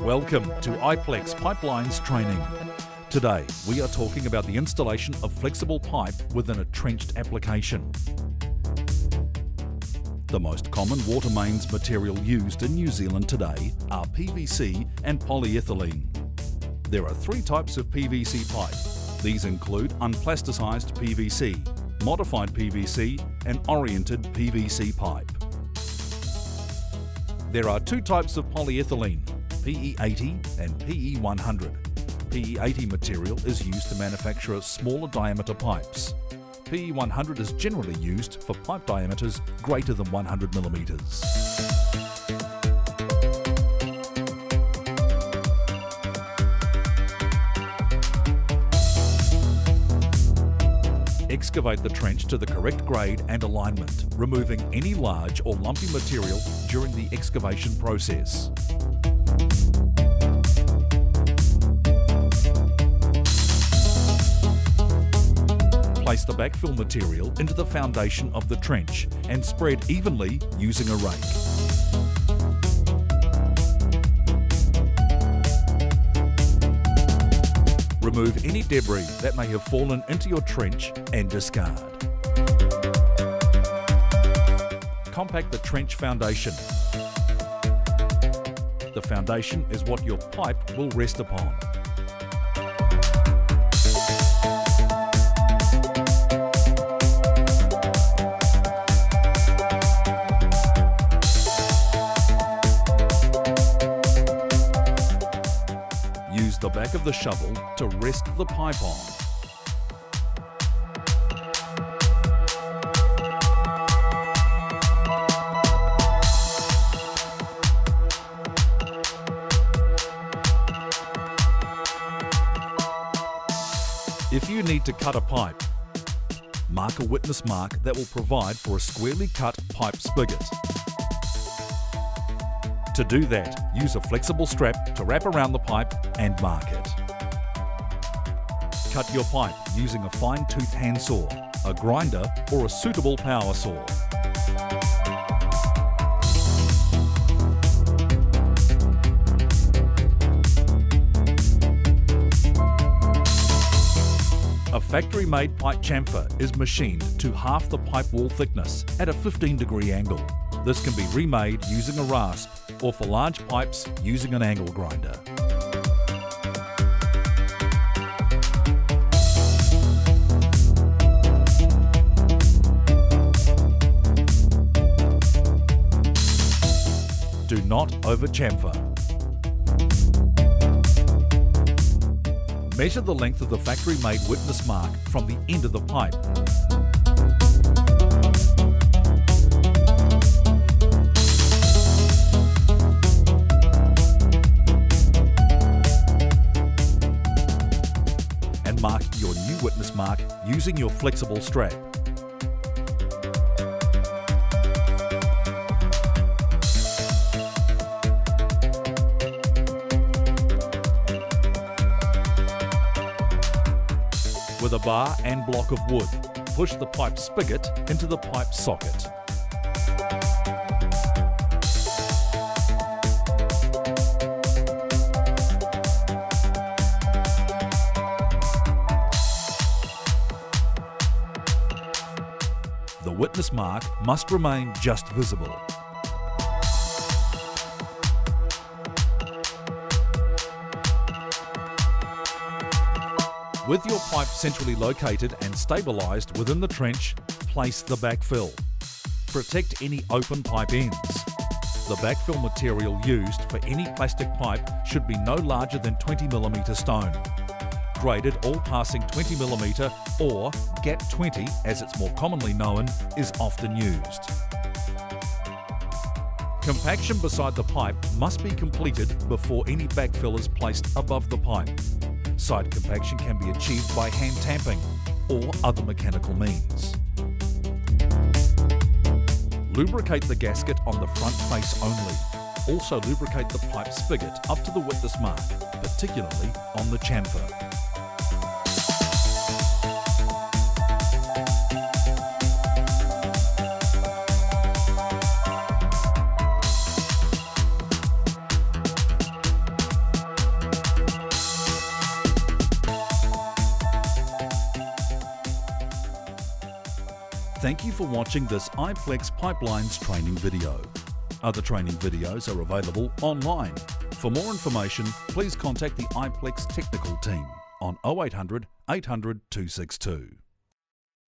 Welcome to iPlex Pipelines Training. Today, we are talking about the installation of flexible pipe within a trenched application. The most common water mains material used in New Zealand today are PVC and polyethylene. There are three types of PVC pipe. These include unplasticized PVC, modified PVC and oriented PVC pipe. There are two types of polyethylene, PE80 and PE100. PE80 material is used to manufacture smaller diameter pipes. PE100 is generally used for pipe diameters greater than 100 millimeters. Excavate the trench to the correct grade and alignment, removing any large or lumpy material during the excavation process. Place the backfill material into the foundation of the trench and spread evenly using a rake. Remove any debris that may have fallen into your trench and discard. Compact the trench foundation. The foundation is what your pipe will rest upon. The back of the shovel to rest the pipe on. If you need to cut a pipe, mark a witness mark that will provide for a squarely cut pipe spigot. To do that, use a flexible strap to wrap around the pipe and mark it. Cut your pipe using a fine-tooth handsaw, a grinder or a suitable power saw. A factory-made pipe chamfer is machined to half the pipe wall thickness at a 15 degree angle. This can be remade using a rasp or for large pipes using an angle grinder. Do not over chamfer. Measure the length of the factory-made witness mark from the end of the pipe. Witness mark using your flexible strap. With a bar and block of wood, push the pipe spigot into the pipe socket. The witness mark must remain just visible. With your pipe centrally located and stabilised within the trench, place the backfill. Protect any open pipe ends. The backfill material used for any plastic pipe should be no larger than 20mm stone. Graded all passing 20mm or GAP 20 as it's more commonly known is often used. Compaction beside the pipe must be completed before any backfill is placed above the pipe. Side compaction can be achieved by hand tamping or other mechanical means. Lubricate the gasket on the front face only. Also lubricate the pipe spigot up to the witness mark, particularly on the chamfer. Thank you for watching this iPlex Pipelines training video. Other training videos are available online. For more information, please contact the iPlex technical team on 0800 800 262.